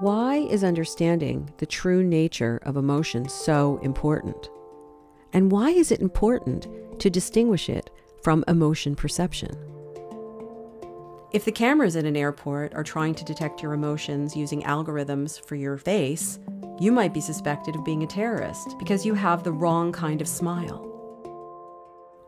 Why is understanding the true nature of emotion so important? And why is it important to distinguish it from emotion perception? If the cameras at an airport are trying to detect your emotions using algorithms for your face, you might be suspected of being a terrorist because you have the wrong kind of smile.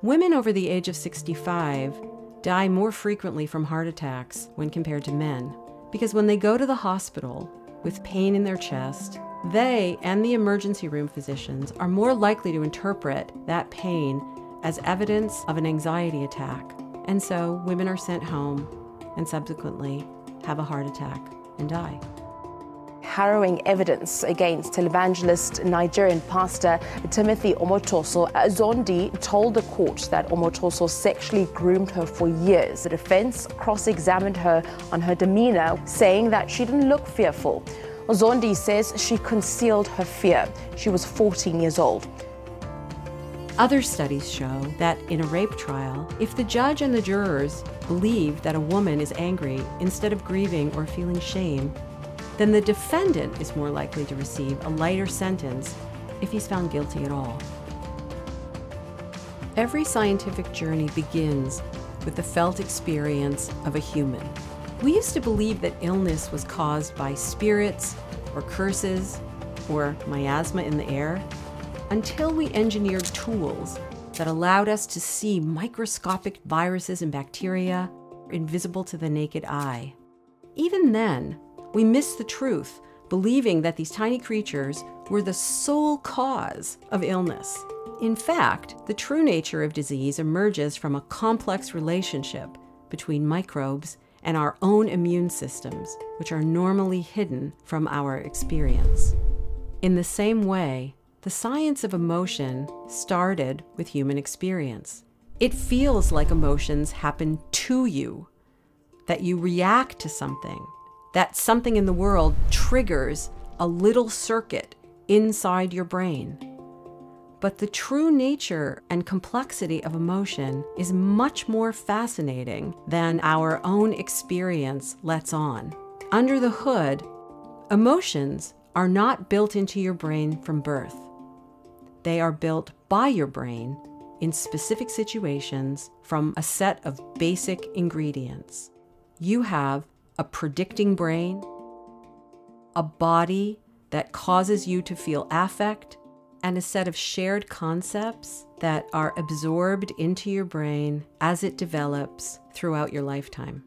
Women over the age of 65 die more frequently from heart attacks when compared to men because when they go to the hospital, with pain in their chest, they and the emergency room physicians are more likely to interpret that pain as evidence of an anxiety attack. And so women are sent home and subsequently have a heart attack and die harrowing evidence against televangelist Nigerian pastor Timothy Omotoso. Zondi told the court that Omotoso sexually groomed her for years. The defense cross examined her on her demeanor, saying that she didn't look fearful. Zondi says she concealed her fear. She was 14 years old. Other studies show that in a rape trial, if the judge and the jurors believe that a woman is angry instead of grieving or feeling shame, then the defendant is more likely to receive a lighter sentence if he's found guilty at all. Every scientific journey begins with the felt experience of a human. We used to believe that illness was caused by spirits or curses or miasma in the air until we engineered tools that allowed us to see microscopic viruses and bacteria invisible to the naked eye. Even then, we miss the truth, believing that these tiny creatures were the sole cause of illness. In fact, the true nature of disease emerges from a complex relationship between microbes and our own immune systems, which are normally hidden from our experience. In the same way, the science of emotion started with human experience. It feels like emotions happen to you, that you react to something, that something in the world triggers a little circuit inside your brain. But the true nature and complexity of emotion is much more fascinating than our own experience lets on. Under the hood, emotions are not built into your brain from birth. They are built by your brain in specific situations from a set of basic ingredients. You have a predicting brain, a body that causes you to feel affect, and a set of shared concepts that are absorbed into your brain as it develops throughout your lifetime.